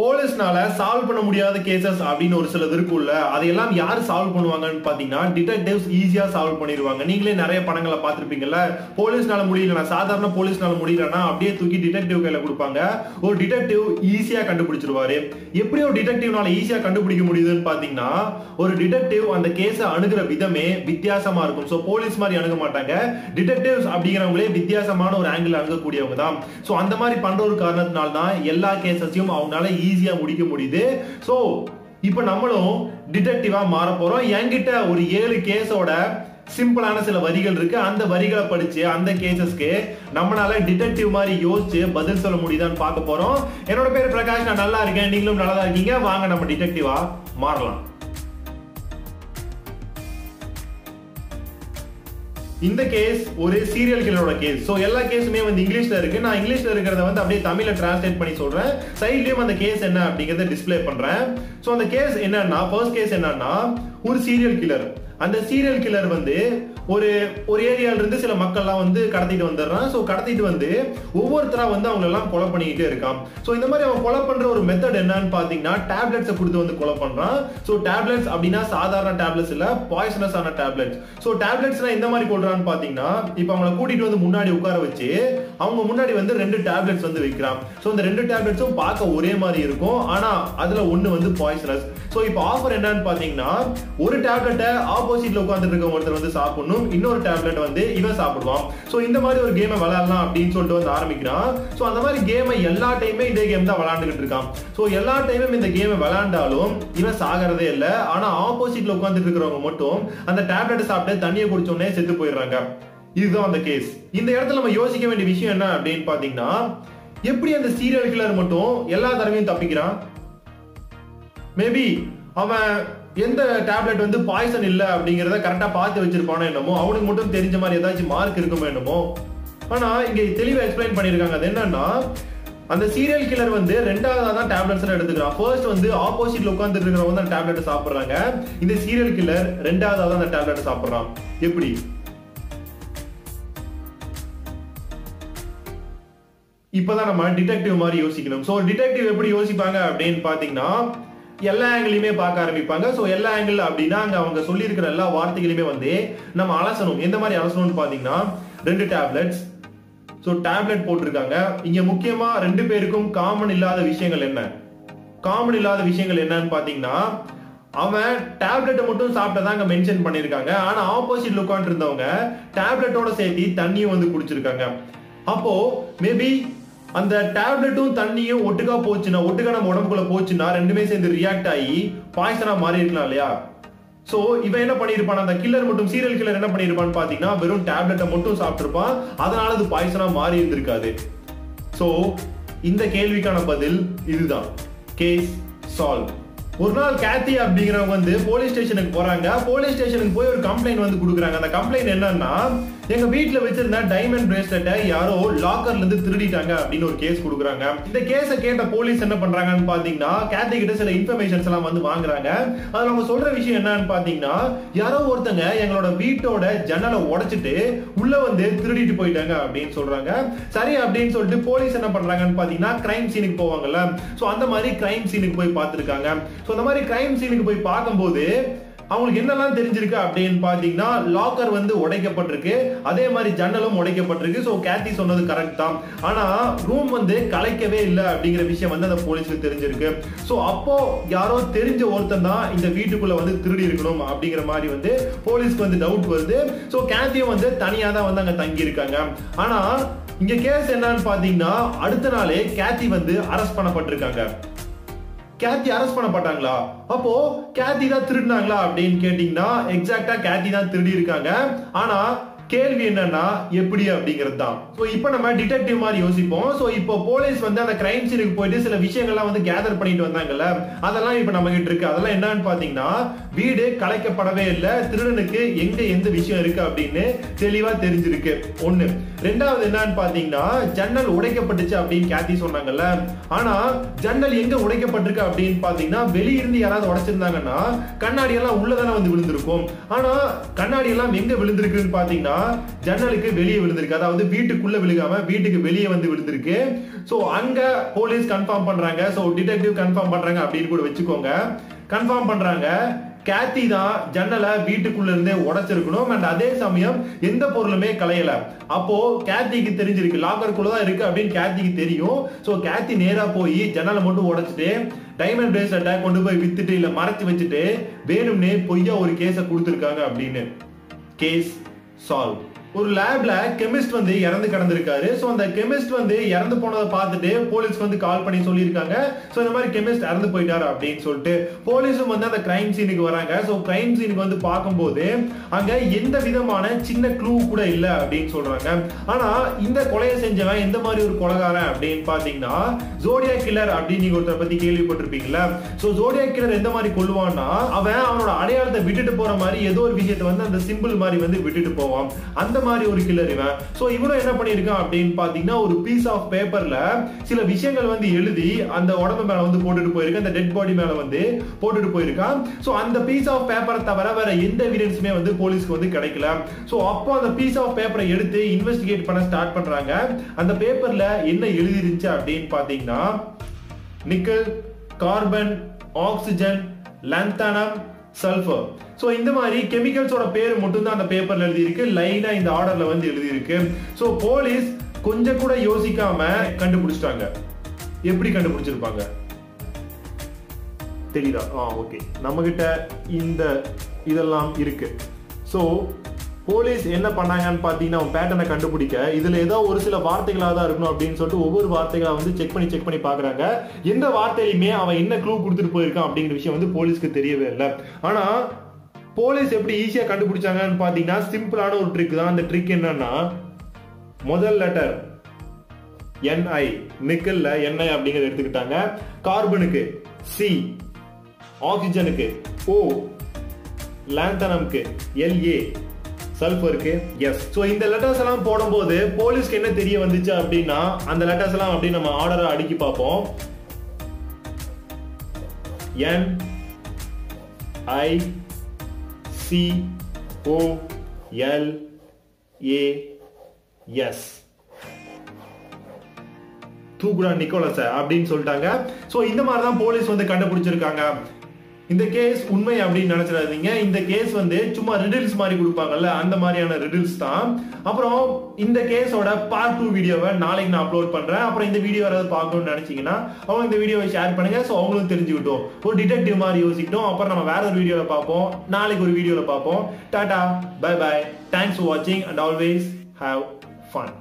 போலீஸ்னால solve பண்ண முடியாத cases அப்படின்னு ஒரு சிலது இருக்கும்ல அதையெல்லாம் யார் சால்வ் பண்ணுவாங்கன்னு பாத்தீங்கன்னா டிடெக்டிவ்ஸ் ஈஸியா சால்வ் பண்ணிடுவாங்க. நீங்களே நிறைய படங்களை பார்த்துருப்பீங்கல்ல போலீஸ்னால முடியல சாதாரண போலீஸ்னால முடியலன்னா அப்படியே தூக்கி டிடெக்டிவ் கையில கொடுப்பாங்க. ஒரு டிடெக்டிவ் ஈஸியா கண்டுபிடிச்சிருவாரு. எப்படி ஒரு டிடெக்டிவ்னால ஈஸியா கண்டுபிடிக்க முடியுதுன்னு பாத்தீங்கன்னா ஒரு டிடெக்டிவ் அந்த கேஸை அணுகிற விதமே வித்தியாசமா இருக்கும். ஸோ போலீஸ் மாதிரி அணுக மாட்டாங்க. டிடெக்டிவ்ஸ் அப்படிங்கிறவங்களே வித்தியாசமான ஒரு ஆங்கிள் அணுகக்கூடியவங்க தான். ஸோ அந்த மாதிரி பண்ற ஒரு காரணத்தினால தான் எல்லா கேசஸையும் அவங்களால ஈஸியாக முடிக்க முடியுது. ஸோ இப்போ நம்மளும் டிடெக்டிவாக மாற போகிறோம் என்கிட்ட ஒரு ஏழு கேஸோட சிம்பிளான சில வரிகள் இருக்கு. அந்த வரிகளை படிச்சு அந்த கேசஸ்க்கு நம்மளால டிடெக்டிவ் மாதிரி யோசிச்சு பதில் சொல்ல முடியுதான்னு பார்க்க போறோம். என்னோட பேர் பிரகாஷ். நான் நல்லா இருக்கேன். நீங்களும் நல்லா தான் இருக்கீங்க. வாங்க நம்ம டிடெக்டிவா மாறலாம். இந்த கேஸ் ஒரு சீரியல் கில்லரோட கேஸ் ஸோ எல்லா கேஸுமே வந்து இங்கிலீஷ்ல இருக்கு. நான் இங்கிலீஷ்ல இருக்கிறத வந்து அப்படியே தமிழ்ல டிரான்ஸ்லேட் பண்ணி சொல்றேன். சைட்லயும் அந்த கேஸ் என்ன அப்படிங்கறத டிஸ்ப்ளே பண்றேன். ஸோ அந்த கேஸ் என்னன்னா ஃபர்ஸ்ட் கேஸ் என்னன்னா ஒரு சீரியல் கில்லர் அந்த சீரியல் கில்லர் வந்து ஒரு ஒரு ஏரியால இருந்து சில மக்கள்லாம் வந்து கடத்திட்டு வந்துடுறான் ஸோ கடத்திட்டு வந்து ஒவ்வொருத்தரா வந்து அவங்க எல்லாம் கொலை பண்ணிக்கிட்டே இருக்கான். ஸோ இந்த மாதிரி அவன் கொலை பண்ற ஒரு மெத்தட் என்னன்னு பாத்தீங்கன்னா டேப்லெட்ஸை கொடுத்து வந்து கொலை பண்றான். ஸோ டேப்லெட்ஸ் அப்படின்னா சாதாரண டேப்லெட்ஸ் இல்ல பாய்சனஸ் ஆன டேப்லெட்ஸ் ஸோ டேப்லெட்ஸ்னா எந்த மாதிரி கொள்றான்னு பாத்தீங்கன்னா இப்போ அவங்கள கூட்டிட்டு வந்து முன்னாடி உட்கார வச்சு அவங்க முன்னாடி வந்து ரெண்டு டேப்லெட்ஸ் வந்து வைக்கிறான். ஸோ இந்த ரெண்டு டேப்லெட்ஸும் பார்க்க ஒரே மாதிரி இருக்கும். ஆனா அதுல ஒன்று வந்து பாய்சனஸ் ஸோ இப்போ ஆஃபர் என்னன்னு பாத்தீங்கன்னா ஒரு டேப்லெட்டை ஆப்போசிட்ல உட்காந்துட்டு இருக்க ஒருத்தர் வந்து சாப்பிடணும். இன்னொரு டேப்லெட் வந்து இவன் சாப்பிடுவான். ஸோ இந்த மாதிரி ஒரு கேமை விளையாடலாம் அப்படின்னு சொல்லிட்டு வந்து ஆரம்பிக்கிறான். ஸோ அந்த மாதிரி கேமை எல்லா டைமே இதே கேம் தான் விளாண்டுக்கிட்டு இருக்கான். ஸோ எல்லா டைமும் இந்த கேமை விளையாண்டாலும் இவன் சாகிறதே இல்லை. ஆனால் ஆப்போசிட்ல உட்காந்துட்டு இருக்கிறவங்க மட்டும் அந்த டேப்லெட்டை சாப்பிட்டு தண்ணியை குடிச்சோடனே செத்து போயிடுறாங்க. இதுதான் அந்த கேஸ் இந்த இடத்துல நம்ம யோசிக்க வேண்டிய விஷயம் என்ன அப்படின்னு பாத்தீங்கன்னா எப்படி அந்த சீரியல் கில்லர் மட்டும் எல்லா தடவையும் தப்பிக்கிறான்? மேபி அவன் எந்த டேப்லெட் வந்து பாய்சன் இல்லை அப்படிங்கிறத கரெக்டாக பார்த்து வச்சிருப்பானோ என்னமோ அவனுக்கு மட்டும் தெரிஞ்ச மாதிரி ஏதாச்சும் மார்க் இருக்குமோ என்னமோ. ஆனால் இங்கே தெளிவாக எக்ஸ்பிளைன் பண்ணியிருக்காங்க. அது என்னன்னா அந்த சீரியல் கில்லர் வந்து ரெண்டாவதாக தான் டேப்லெட்ஸ் எடுத்துக்கிறான். ஃபர்ஸ்ட் வந்து ஆப்போசிட்ல உட்காந்துட்டு இருக்கிறவங்க தான் டேப்லெட் சாப்பிட்றாங்க. இந்த சீரியல் கில்லர் ரெண்டாவதாக தான் அந்த டேப்லெட் சாப்பிட்றான். எப்படி? இப்போதான் நம்ம டிடெக்டிவ் மாதிரி யோசிக்கணும். ஸோ டிடெக்டிவ் எப்படி யோசிப்பாங்க அப்படின்னு பார்த்தீங்கன்னா எல்லா ஆங்கிளையுமே பார்க்க ஆரம்பிப்பாங்க. ஸோ எல்லா ஆங்கிள் அப்படின்னா அங்கே அவங்க சொல்லியிருக்கிற எல்லா வார்த்தைகளையுமே வந்து நம்ம அலசணும். எந்த மாதிரி அலசணும்னு பார்த்தீங்கன்னா ரெண்டு டேப்லெட்ஸ் ஸோ டேப்லெட் போட்டிருக்காங்க. இங்கே முக்கியமாக ரெண்டு பேருக்கும் காமன் இல்லாத விஷயங்கள் என்ன? காமன் இல்லாத விஷயங்கள் என்னன்னு பார்த்தீங்கன்னா அவன் டேப்லெட்டை மட்டும் சாப்பிட்டதாங்க மென்ஷன் பண்ணியிருக்காங்க. ஆனால் ஆப்போசிட்ல உட்காந்து இருந்தவங்க டேப்லெட்டோட சேர்த்து தண்ணியும் வந்து குடிச்சிருக்காங்க. அப்போ மேபி அந்த டேப்லெட்டும் தண்ணியும் ஒட்டுக்கா போச்சுன்னா ஒட்டுக்கா நம்ம உடம்புக்குள்ள போச்சுன்னா ரெண்டுமே சேர்ந்து ரியாக்ட் ஆகி பாய்சனா மாறி இருக்கலாம் இல்லையா? சோ இவன் என்ன பண்ணிருப்பான் அந்த கில்லர் மட்டும் சீரியல் கில்லர் என்ன பண்ணியிருப்பான்னு பாத்தீங்கன்னா வெறும் டேப்லெட்டை மட்டும் சாப்பிட்ருப்பான் அதனால அது பாய்சனா மாறி இருந்திருக்காது. சோ இந்த கேள்விக்கான பதில் இதுதான். கேஸ் சால்வ் ஒரு நாள் கேத்தி அப்படிங்கிறவங்க வந்து போலீஸ் ஸ்டேஷனுக்கு போறாங்க. போலீஸ் ஸ்டேஷனுக்கு போய் ஒரு கம்ப்ளைண்ட் வந்து கொடுக்குறாங்க. அந்த கம்ப்ளைண்ட் என்னன்னா எங்க வீட்டுல வச்சிருந்த டைமண்ட் பிரேஸ்லெட்டை யாரோ லாக்கர்ல இருந்து திருடிட்டாங்க அப்படின்னு ஒரு கேஸ் கொடுக்குறாங்க. இந்த கேஸ கேட்ட போலீஸ் என்ன பண்றாங்கன்னு பாத்தீங்கன்னா கேத்தி கிட்ட சில இன்ஃபர்மேஷன்ஸ் எல்லாம் வந்து வாங்குறாங்க. அதுல அவங்க சொல்ற விஷயம் என்னன்னு பாத்தீங்கன்னா யாரோ ஒருத்தங்க எங்களோட வீட்டோட ஜன்னலை உடைச்சிட்டு உள்ள வந்து திருடிட்டு போயிட்டாங்க அப்படின்னு சொல்றாங்க. சரி அப்படின்னு சொல்லிட்டு போலீஸ் என்ன பண்றாங்கன்னு பாத்தீங்கன்னா கிரைம் சீனுக்கு போவாங்கல்ல. சோ அந்த மாதிரி கிரைம் சீனுக்கு போய் பார்த்துருக்காங்க. ஸோ அந்த மாதிரி கிரைம் சீனுக்கு போய் பார்க்கும்போது அவங்களுக்கு என்னெல்லாம் தெரிஞ்சிருக்கு அப்படின்னு பார்த்தீங்கன்னா லாக்கர் வந்து உடைக்கப்பட்டிருக்கு. அதே மாதிரி ஜன்னலும் உடைக்கப்பட்டிருக்கு. ஸோ கேத்தி சொன்னது கரெக்ட் தான். ஆனால் ரூம் வந்து கலைக்கவே இல்லை அப்படிங்கிற விஷயம் வந்து அந்த போலீஸுக்கு தெரிஞ்சிருக்கு. ஸோ அப்போ யாரோ தெரிஞ்ச ஒருத்தன் தான் இந்த வீட்டுக்குள்ள வந்து திருடி இருக்கணும் அப்படிங்கிற மாதிரி வந்து போலீஸ்க்கு வந்து டவுட் வருது. ஸோ கேத்தியும் வந்து தனியாக தான் வந்து அங்கே தங்கியிருக்காங்க. ஆனால் இங்கே கேஸ் என்னன்னு பார்த்தீங்கன்னா அடுத்த நாளே கேத்தி வந்து அரெஸ்ட் பண்ணப்பட்டிருக்காங்க. கேத்தி அரெஸ்ட் பண்ணப்பட்டாங்களா அப்போ கேத்தி தான் திருடினாங்களா அப்படின்னு கேட்டீங்கன்னா எக்ஸாக்டா கேத்தி தான் திருடி இருக்காங்க ஆனா கேள்வி என்னன்னா எப்படி அப்படிங்கிறது தான் ஸோ இப்போ நம்ம டிடெக்டிவ் மாதிரி யோசிப்போம். ஸோ இப்போ போலீஸ் வந்து அந்த கிரைம் சீனுக்கு போயிட்டு சில விஷயங்கள்லாம் வந்து கேதர் பண்ணிட்டு வந்தாங்கல்ல அதெல்லாம் இப்போ நம்ம கிட்ட இருக்கு. அதெல்லாம் என்னன்னு பார்த்தீங்கன்னா வீடு கலைக்கப்படவே இல்லை திருடனுக்கு எங்க எந்த விஷயம் இருக்கு அப்படின்னு தெளிவா தெரிஞ்சிருக்கு. ஒண்ணு. ரெண்டாவது என்னன்னு பாத்தீங்கன்னா ஜன்னல் உடைக்கப்பட்டுச்சு அப்படின்னு கேத்தி சொன்னாங்கல்ல. ஆனா ஜன்னல் எங்க உடைக்கப்பட்டிருக்கு அப்படின்னு பாத்தீங்கன்னா வெளியிருந்து யாராவது உடைச்சிருந்தாங்கன்னா கண்ணாடி எல்லாம் உள்ளதானே வந்து விழுந்திருக்கும். ஆனா கண்ணாடி எல்லாம் எங்க விழுந்திருக்குன்னு பாத்தீங்கன்னா ஜன்னலுக்கு வெளியே விழுந்திருக்கு. அதாவது வீட்டுக்குள்ள விழுகாம வீட்டுக்கு வெளியே வந்து விழுந்திருக்கு. ஸோ அங்க போலீஸ் கன்ஃபார்ம் பண்றாங்க. ஸோ டிடெக்டிவ் கன்ஃபார்ம் பண்றாங்க அப்படின்னு கூட வச்சுக்கோங்க. கன்ஃபார்ம் பண்றாங்க. கேத்தி தான் ஜன்னலை வீட்டுக்குள்ள இருந்தே உடைச்சிருக்கணும். அண்ட் அதே சமயம் எந்த பொருளுமே கலையல. அப்போ கேத்திக்கு தெரிஞ்சிருக்கு. லாக்கருக்குள்ள தான் இருக்கு அப்படின்னு கேத்திக்கு தெரியும். ஸோ கேத்தி நேரா போய் ஜன்னலை மட்டும் உடைச்சிட்டு டைமண்ட் பிரேஸ்லெட்டை கொண்டு போய் வித்துட்டு இல்ல மறைச்சு வச்சுட்டு வேணும்னே பொய்யா ஒரு கேஸை கொடுத்துருக்காங்க அப்படின்னு. கேஸ் சால்வ் ஒரு லேப்ல கெமிஸ்ட் வந்து இறந்து கிடந்திருக்காரு. ஸோ அந்த கெமிஸ்ட் வந்து இறந்து போனதை பார்த்துட்டு போலீஸ்க்கு வந்து கால் பண்ணி சொல்லியிருக்காங்க. ஸோ இந்த மாதிரி கெமிஸ்ட் இறந்து போயிட்டாரு அப்படின்னு சொல்லிட்டு போலீஸும் வந்து அந்த கிரைம் சீனுக்கு வராங்க. ஸோ கிரைம் சீனுக்கு வந்து பார்க்கும்போது அங்க எந்த விதமான சின்ன க்ளூ கூட இல்லை அப்படின்னு சொல்றாங்க. ஆனா இந்த கொலையை செஞ்சவன் எந்த மாதிரி ஒரு கொலைகாரன் அப்படின்னு பாத்தீங்கன்னா ஜோடியா கில்லர் அப்படின்னு நீங்க ஒருத்தரை பத்தி கேள்விப்பட்டிருப்பீங்களா ஸோ ஜோடியா கில்லர் எந்த மாதிரி கொள்வான்னா அவன் அவனோட அடையாளத்தை விட்டுட்டு போற மாதிரி ஏதோ ஒரு விஷயத்தை வந்து அந்த சிம்பிள் மாதிரி வந்து விட்டுட்டு போவான். அந்த மாதிரி ஒரு கில்லர் இவன். ஸோ இவனும் என்ன பண்ணியிருக்கான் அப்படின்னு பார்த்தீங்கன்னா ஒரு பீஸ் ஆஃப் பேப்பரில் சில விஷயங்கள் வந்து எழுதி அந்த உடம்பு மேலே வந்து போட்டுட்டு போயிருக்கான் அந்த டெட் பாடி மேலே வந்து போட்டுட்டு போயிருக்கான் ஸோ அந்த பீஸ் ஆஃப் பேப்பரை தவிர வேற எந்த எவிடன்ஸுமே வந்து போலீஸ்க்கு வந்து கிடைக்கல. ஸோ அப்போ அந்த பீஸ் ஆஃப் பேப்பரை எடுத்து இன்வெஸ்டிகேட் பண்ண ஸ்டார்ட் பண்ணுறாங்க அந்த பேப்பரில் என்ன எழுதிருச்சு அப்படின்னு பார்த்தீங்கன்னா nickel carbon oxygen lanthanum sulphur so இந்த மாதிரி கெமிக்கல்ஸோட பேர் மட்டும்தான் அந்த பேப்பர்ல எழுதியிருக்கு. லைனா இந்த ஆர்டர்ல வந்து எழுதியிருக்கு. ஸோ போலீஸ் கொஞ்சம் கூட யோசிக்காம கண்டுபிடிச்சிட்டாங்க. எப்படி கண்டுபிடிச்சிருப்பாங்க? தெரியுதா? ஆ ஓகே நம்மகிட்ட இந்த இதெல்லாம் இருக்கு. ஸோ போலீஸ் என்ன பண்ணாங்கன்னு பார்த்தீங்கன்னா அவன் பேட்டர்னை கண்டுபிடிக்க இதில் ஏதோ ஒரு சில வார்த்தைகளாக தான் இருக்கணும் அப்படின்னு சொல்லிட்டு ஒவ்வொரு வார்த்தைகளாக வந்து செக் பண்ணி செக் பண்ணி பார்க்குறாங்க. எந்த வார்த்தையிலுமே அவன் என்ன க்ளூ கொடுத்துட்டு போயிருக்கான் அப்படிங்கிற விஷயம் வந்து போலீஸ்க்கு தெரியவே இல்லை. ஆனால் போலீஸ் எப்படி ஈஸியாக கண்டுபிடிச்சாங்கன்னு பார்த்தீங்கன்னா சிம்பிளான ஒரு ட்ரிக் தான். அந்த ட்ரிக் என்னன்னா முதல் லெட்டர் என்ஐ நிக்கல்ல என்ஐ அப்படிங்கிறத எடுத்துக்கிட்டாங்க. கார்பனுக்கு சி ஆக்சிஜனுக்கு ஓ லாந்தனம்க்கு எல்ஏ சல்ஃபருக்கு எஸ் ஸோ இந்த லெட்டர்ஸ் எல்லாம் போடும்போது போலீஸ்க்கு என்ன தெரிய வந்துச்சு அப்படின்னா அந்த லெட்டர்ஸ் எல்லாம் அப்படி நம்ம ஆர்டரை அடுக்கி பார்ப்போம். N I C O L A S தூக்குடா நிக்கோலஸ அப்படின்னு சொல்லிட்டாங்க. ஸோ இந்த மாதிரி தான் போலீஸ் வந்து கண்டுபிடிச்சிருக்காங்க. இந்த கேஸ் உண்மை அப்படின்னு நினைச்சிடாதீங்க. இந்த கேஸ் வந்து சும்மா ரிடில்ஸ் மாதிரி கொடுப்பாங்கல்ல அந்த மாதிரியான ரிடில்ஸ் தான். அப்புறம் இந்த கேஸோட பார்ட் டூ வீடியோவை நாளைக்கு நான் அப்லோட் பண்றேன். அப்புறம் இந்த வீடியோ யாராவது பார்க்கணும்னு நினைச்சீங்கன்னா அவங்க இந்த வீடியோவை ஷேர் பண்ணுங்க. ஸோ அவங்களும் தெரிஞ்சுக்கிட்டோம். ஒரு டிடெக்டிவ் மாதிரி யோசிக்கிட்டோம். அப்புறம் நம்ம வேற ஒரு வீடியோவில் பார்ப்போம். நாளைக்கு ஒரு வீடியோவில் பார்ப்போம். Tata bye bye thanks for வாட்சிங் அண்ட் ஆல்வேஸ் ஹாவ் ஃபன்